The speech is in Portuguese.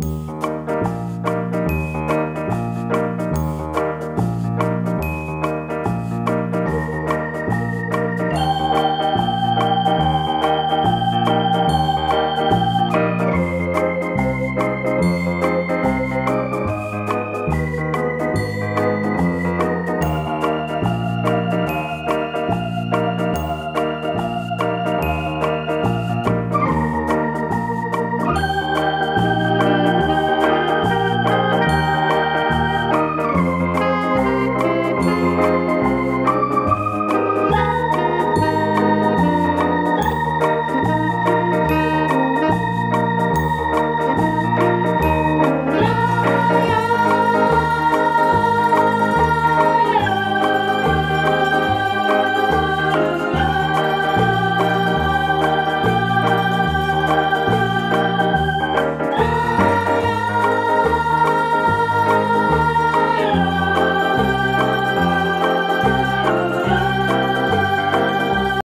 Música